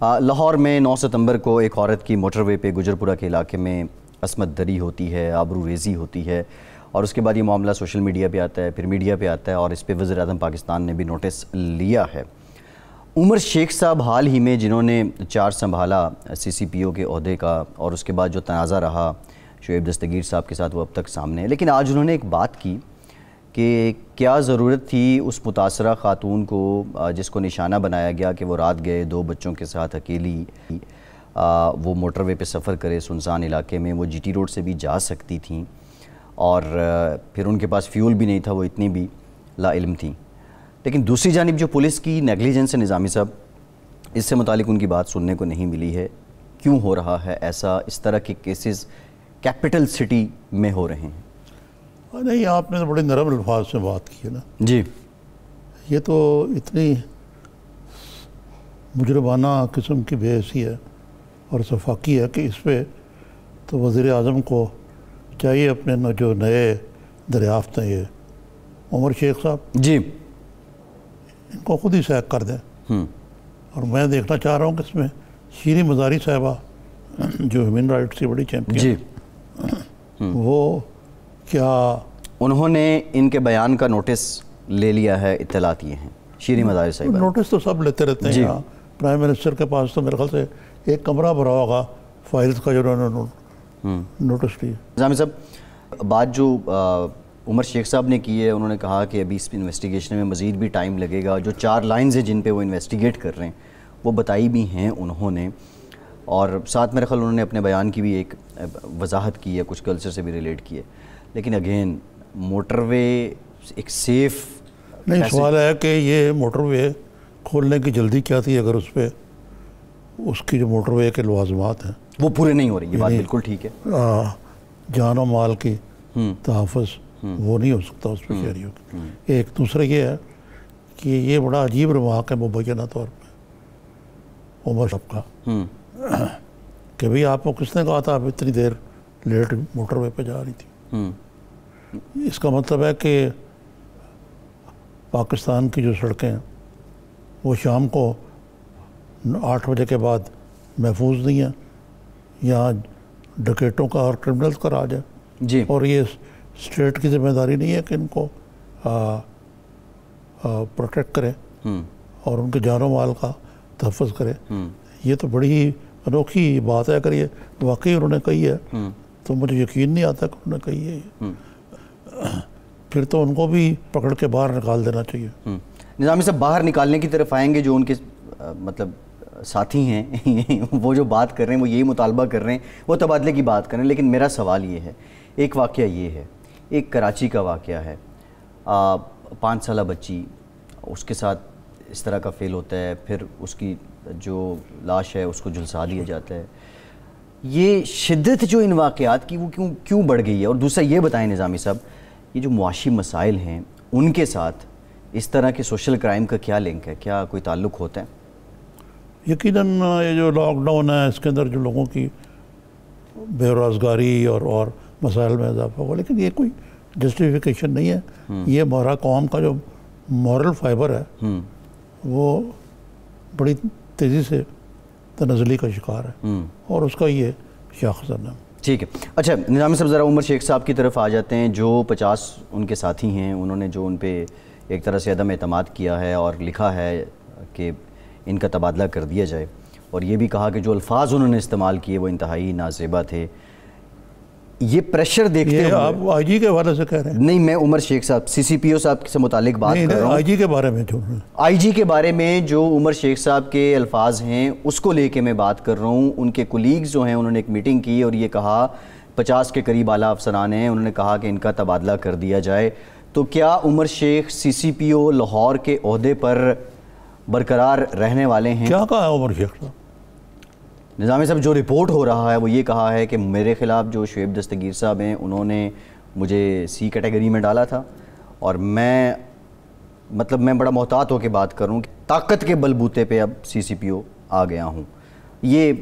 लाहौर में 9 सितंबर को एक औरत की मोटरवे पे गुजरपुरा के इलाके में असमत दरी होती है, आबरू रेजी होती है और उसके बाद ये मामला सोशल मीडिया पे आता है, फिर मीडिया पे आता है और इस पर वज़र अजम पाकिस्तान ने भी नोटिस लिया है। उमर शेख साहब हाल ही में जिन्होंने चार्ज संभाला सी सी पी ओ के अहदे का और उसके बाद जो तनाज़ा रहा, शुएब दस्तगीर साहब के साथ वो अब तक सामने है। लेकिन आज उन्होंने एक बात की कि क्या ज़रूरत थी उस मुतासरा ख़ातून को जिसको निशाना बनाया गया कि वो रात गए, दो बच्चों के साथ अकेली वो मोटरवे पे सफ़र करे सुनसान इलाके में, वो जीटी रोड से भी जा सकती थी और फिर उनके पास फ्यूल भी नहीं था, वो इतनी भी लाइल्म थी। लेकिन दूसरी जानब जो पुलिस की नेगलिजेंस है निज़ामी साहब, इससे मुतालिक उनकी बात सुनने को नहीं मिली है। क्यों हो रहा है ऐसा? इस तरह के केसेस कैपिटल सिटी में हो रहे हैं। नहीं आपने तो बड़े नरम अल्फाज में बात की है ना। जी। ये तो इतनी मुजरबाना किस्म की बेहसी है और सफाकी है कि इस पर तो वज़ी अजम को चाहिए अपने न जो नए दरियाफ्त हैं। ये उमर शेख साहब। जी। इनको खुद ही सैक कर दें। हम्म। और मैं देखना चाह रहा हूँ कि इसमें शीरी मजारी साहबा जो ह्यूमन राइट्स की बड़ी चैंपियन जी। वो क्या उन्होंने इनके बयान का नोटिस ले लिया है इतला ये हैं। शीरी मदारी साहब। नोटिस तो सब लेते रहते हैं यहाँ। प्राइम मिनिस्टर के पास तो मेरे ख्याल से एक कमरा भरा होगा फाइल्स का जो उन्होंने हम्म। नोटिस लिया जामी साहब बात जो उमर शेख साहब ने की है उन्होंने कहा कि अभी इस इन्वेस्टिगेशन में मज़ीद भी टाइम लगेगा। जो चार लाइन्स हैं जिन पे वो इन्वेस्टिगेट कर रहे हैं वो बताई भी हैं उन्होंने। और साथ मेरे ख्याल उन्होंने अपने बयान की भी एक वजाहत की है कुछ कल्चर से भी रिलेट की है। लेकिन अगेन मोटरवे एक सेफ़ नहीं सवाल है कि ये मोटरवे खोलने की जल्दी क्या थी अगर उस पर उसकी जो मोटरवे के लवाजमात हैं? वो पूरे नहीं हो रही ये बात बिल्कुल ठीक है। जान माल की हम्म। तहफ़ हम्म। वो नहीं हो सकता उस पर हम्म। शहरीों की एक दूसरा ये है कि ये बड़ा अजीब रवाक है मुबैना तौर पर उमर सब का कि भाई आपको किसने कहा था आप इतनी देर लेट मोटरवे पे जा रही थी? इसका मतलब है कि पाकिस्तान की जो सड़कें वो शाम को आठ बजे के बाद महफूज नहीं हैं यहाँ डकेटों का और क्रिमिनल्स का राज है जी और ये स्टेट की ज़िम्मेदारी नहीं है कि इनको प्रोटेक्ट करें हम्म। और उनके जानों माल का तहफ़ करें हम्म। ये तो बड़ी ही अनोखी बात है अगर ये वाकई उन्होंने कही है हम्म। तो मुझे यकीन नहीं आता कि उन्होंने कही है फिर तो उनको भी पकड़ के बाहर निकाल देना चाहिए। हम्म। निज़ामी साहब बाहर निकालने की तरफ़ आएँगे जो उनके आ, मतलब साथी हैं वो जो बात कर रहे हैं वो यही मुतालबा कर रहे हैं वो तबादले की बात कर रहे हैं। लेकिन मेरा सवाल ये है एक वाक़ ये है एक कराची का वाक़ है। पाँच साल बच्ची उसके साथ इस तरह का फेल होता है फिर उसकी जो लाश है उसको झुलसा दिया जाता है। ये शिद्दत जो इन वाक़ात की वो क्यों क्यों बढ़ गई है? और दूसरा ये बताएँ निज़ामी साहब ये जो मुआशी मसाइल हैं उनके साथ इस तरह के सोशल क्राइम का क्या लिंक है क्या कोई ताल्लुक होता है यकीनन ये जो लॉकडाउन है इसके अंदर जो लोगों की बेरोज़गारी और और मसाइल में इजाफा हुआ लेकिन ये कोई जस्टिफिकेशन नहीं है हम्म। ये हमारा कौम का जो मॉरल फाइबर है हम्म। वो बड़ी तेज़ी से तनजली का शिकार है हम्म। और उसका ये शाखसन है ठीक है। अच्छा निज़ाम साहब, ज़रा उमर शेख साहब की तरफ़ आ जाते हैं, जो पचास उनके साथी हैं, उन्होंने जो उन पर एक तरह से अदम अतमाद किया है और लिखा है कि इनका तबादला कर दिया जाए। और ये भी कहा कि जो अल्फाज उन्होंने इस्तेमाल किए, वो इंतहाई नाजेबा थे। ये प्रेशर देखते हैं आप आईजी के हवाले से कह रहे हैं। नहीं मैं उमर शेख साहब सीसीपीओ साहब से मुतालिक बात कर रहा हूँ। आईजी के बारे में जो आईजी के बारे में जो उमर शेख साहब के अल्फाज हैं उसको लेके मैं बात कर रहा हूँ। उनके कुलीग्स जो हैं उन्होंने एक मीटिंग की और ये कहा पचास के करीब आला अफसरान हैं। उन्होंने कहा कि इनका तबादला कर दिया जाए। तो क्या Umar Sheikh C C P O Lahore के अहदे पर बरकरार रहने वाले हैं? क्या कहा उमर शेख साहब? निज़ामी साहब जो रिपोर्ट हो रहा है वो ये कहा है कि मेरे ख़िलाफ़ जो शुएब दस्तगीर साहब हैं उन्होंने मुझे सी कैटेगरी में डाला था। और मैं मतलब मैं बड़ा मोहतात होकर बात करूँ कि ताकत के बलबूते पे अब सी सी पी ओ आ गया हूँ। ये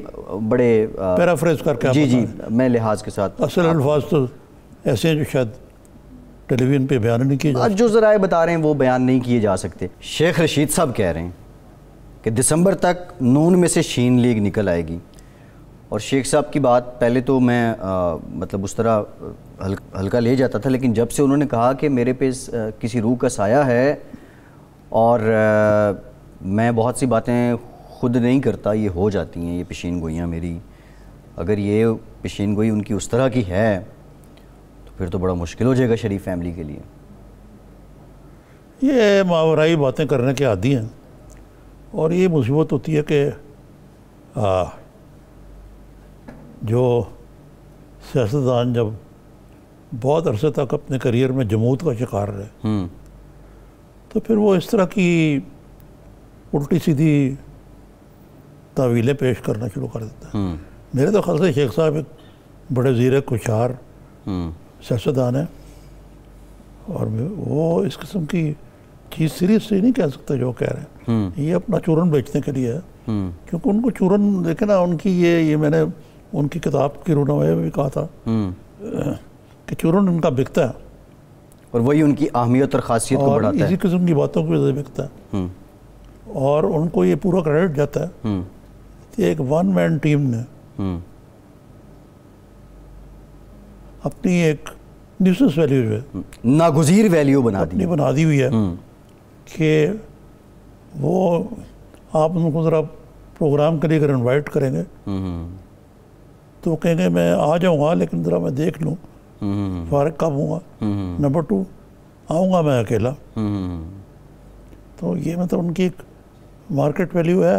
बड़े पैराफ्रेज करके जी जी मैं लिहाज के साथ असल अल्फाज तो ऐसे हैं जो शायद टेलीविज़न पे बयान नहीं किए जो ज़रा बता रहे हैं वो बयान नहीं किए जा सकते। शेख रशीद साहब कह रहे हैं कि दिसंबर तक नून में से शीन लीग निकल आएगी। और शेख साहब की बात पहले तो मैं आ, मतलब उस तरह हल, हल्का ले जाता था लेकिन जब से उन्होंने कहा कि मेरे पे आ, किसी रूह का साया है और आ, मैं बहुत सी बातें खुद नहीं करता ये हो जाती हैं ये पेशीन गोइयाँ मेरी। अगर ये पेशीन गोई उनकी उस तरह की है तो फिर तो बड़ा मुश्किल हो जाएगा शरीफ फैमिली के लिए। ये मावराई बातें करने के आदि हैं। और ये मुसीबत होती है कि जो सियासतदान जब बहुत अरसे तक अपने करियर में जमूत का शिकार रहे हम्म, तो फिर वो इस तरह की उल्टी सीधी तावीलें पेश करना शुरू कर देता है। हम्म, मेरे तो ख्याल से शेख साहब एक बड़े ज़ीर खुशार हम्म, सियासतदान है और वो इस किस्म की चीज़ सीरियसली नहीं कह सकते जो कह रहे हैं। हम्म, ये अपना चूरन बेचने के लिए है। हम्म, क्योंकि उनको चूरन देखे ना उनकी ये ये मैंने उनकी किताब की रूनामे में भी कहा था हम्म। कि चूरन उनका बिकता है। और वही उनकी अहमियत और खासियत को बढ़ाता इसी किस्म की बातों की वजह से बिकता है। और उनको ये पूरा क्रेडिट जाता है। कि एक वन मैन टीम ने अपनी एक न्यूसेंस वैल्यू जो है। नागुजीर वैल्यू बना दी। बना दी हुई है। कि वो आप उनको ज़रा प्रोग्राम के लिए अगर इनवाइट करेंगे हम्म, तो कहेंगे मैं आ जाऊँगा लेकिन ज़रा मैं देख लूँ। हम्म, फारग कब हूँगा? नंबर टू आऊँगा मैं अकेला। हम्म, तो ये मतलब उनकी एक मार्केट वैल्यू है।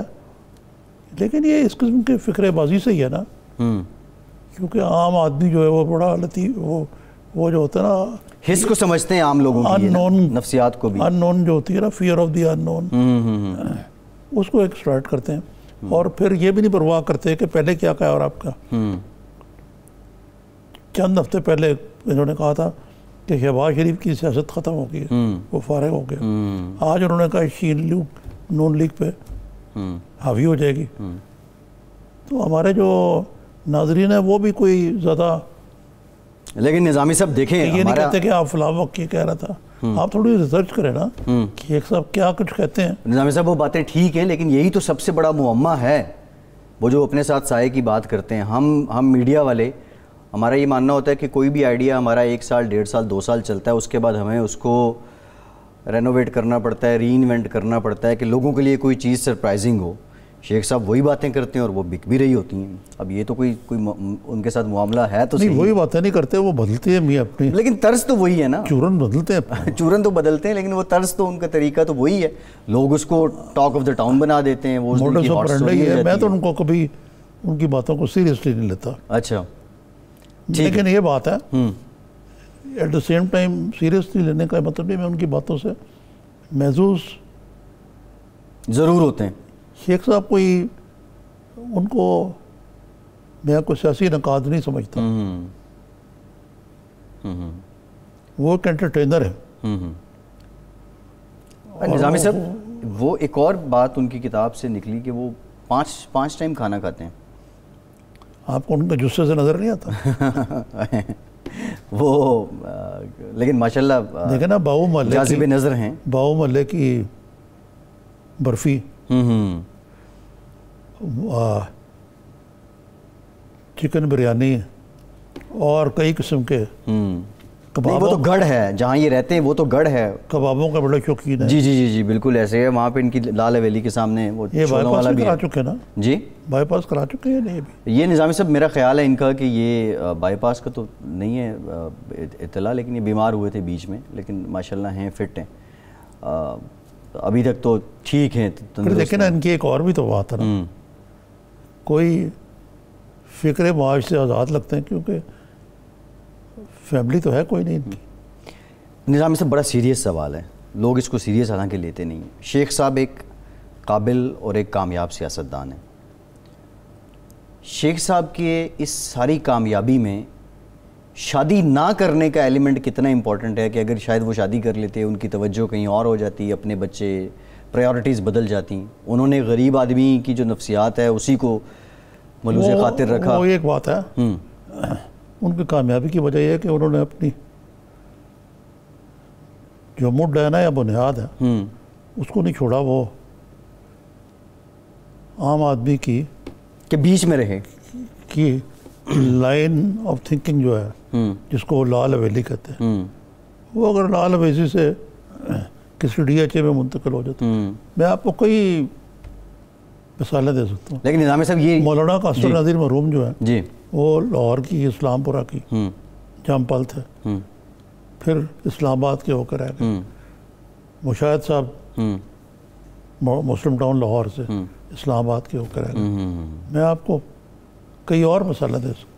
लेकिन ये इस किस्म के फिक्रेबाजी से ही है ना। क्योंकि आम आदमी जो है वो बड़ा लती वो वो जो होता है ना हिस्स को समझते हैं आम लोगों की ये ना, Unknown- नफ्सियात को भी। अननोन जो होती है ना fear of the unknown hmm, hmm, hmm, उसको एक्सट्रैक्ट करते हैं। और फिर ये भी नहीं परवाह करते कि पहले क्या कहा और आपका। हम्म, चंद हफ़्ते पहले इन्होंने कहा था कि शहबाज शरीफ की सियासत ख़त्म हो गई है। हम्म, वो फारग हो गया हम्म, आज उन्होंने कहा शीन लीग नून लीग पे हम्म, हावी हो जाएगी। हम्म। तो हमारे जो नाजरीन है वो भी कोई ज़्यादा लेकिन निज़ामी साहब देखें ये नहीं कहते कि आप फलाम वक्त ये कह रहा था। आप थोड़ी रिसर्च करें ना हम्म। कि एक साहब क्या कुछ कहते हैं। निज़ामी साहब वो बातें ठीक हैं लेकिन यही तो सबसे बड़ा मुअम्मा है। वो जो अपने साथ साए की बात करते हैं। हम हम मीडिया वाले हमारा ये मानना होता है कि कोई भी आइडिया हमारा एक साल डेढ़ साल दो साल चलता है उसके बाद हमें उसको रेनोवेट करना पड़ता है री करना पड़ता है कि लोगों के लिए कोई चीज़ सरप्राइजिंग हो। शेख साहब वही बातें करते हैं और वो बिक भी रही होती हैं। अब ये तो कोई कोई उनके साथ मामला है तो नहीं वही बातें नहीं करते वो बदलते हैं मियाँ अपनी। लेकिन तर्ज तो वही है ना। चूरन बदलते हैं चूरन तो बदलते हैं लेकिन वो तर्ज तो उनका तरीका तो वही है। लोग उसको टॉक ऑफ़ द टाउन बना देते हैं वो हो। मैं तो उनको कभी उनकी बातों को सीरियसली नहीं लेता। अच्छा। लेकिन ये बात है at the same time seriously लेने का मतलब नहीं मैं उनकी बातों से महजूस ज़रूर होते हैं। शेख साहब कोई उनको मैं कोई सियासी नकाद नहीं समझता। हम्म हम्म। वो एक एंटरटेनर है। हम्म निज़ामी साहब वो एक और बात उनकी किताब से निकली कि वो पाँच पाँच टाइम खाना खाते हैं। आपको उनके जुस्से से नज़र नहीं आता? वो आ, लेकिन माशाल्लाह देखे ना बाबू मल्ले जाजिब नज़र हैं। बाबू महल्ले की बर्फ़ी। हम्म हम्म। चिकन बिरयानी और कई किस्म के कबाब नहीं, वो तो गढ़ है जहाँ ये रहते हैं वो तो गढ़ है। कबाबों का बड़े शौकीन है। जी जी जी जी बिल्कुल ऐसे है। वहाँ पे इनकी लाल हवेली के सामने वो ये बाईपास वाला भी करा चुके ना? जी? बाईपास करा चुके हैं नहीं अभी? ये निज़ामी साहब मेरा ख्याल है इनका कि ये बाईपास का तो नहीं है इतला लेकिन ये बीमार हुए थे बीच में लेकिन माशाल्लाह हैं फिट हैं। अभी तक तो ठीक हैं फिर तंदुरुस्त देखे ना इनकी एक और भी तो बात है ना। हम्म, कोई फ़िक्र मुआश से आज़ाद लगते हैं क्योंकि फैमिली तो है कोई नहीं इनकी। निज़ामी साहब बड़ा सीरियस सवाल है। लोग इसको सीरियस हालाँकि लेते नहीं शेख साहब एक काबिल और एक कामयाब सियासतदान है। शेख साहब के इस सारी कामयाबी में शादी ना करने का एलिमेंट कितना इम्पोर्टेंट है कि अगर शायद वो शादी कर लेते, उनकी तवज्जो कहीं और हो जाती, अपने बच्चे प्रायोरिटीज़ बदल जाती उन्होंने गरीब आदमी की जो नफ्सियात है उसी को मलूज खातिर रखा। वो एक बात है। हम्म, उनकी कामयाबी की वजह यह है कि उन्होंने अपनी जो मुड है ना या बुनियाद है हम्म, उसको नहीं छोड़ा। वो आम आदमी की के बीच में रहे। कि लाइन ऑफ़ थिंकिंग जो है हम्म। जिसको वो लाल हवेली कहते हैं। वो अगर लाल हवेली से किसी डी एच ए में मुंतकिल हो जाता हम्म। मैं आपको कई मिसालें दे सकता हूँ। लेकिन निज़ाम साहब ये मौलाना कासर जी। नज़ीर मरूम जो है जी। वो लाहौर की इस्लामपुरा की हम्म। जामपल थे। हम्म। फिर इस्लामाबाद के होकर आए गए। मुशाहिद साहब मुस्लिम टाउन लाहौर से इस्लामाबाद के होकर आए मैं आपको कई और मसाला दे सकता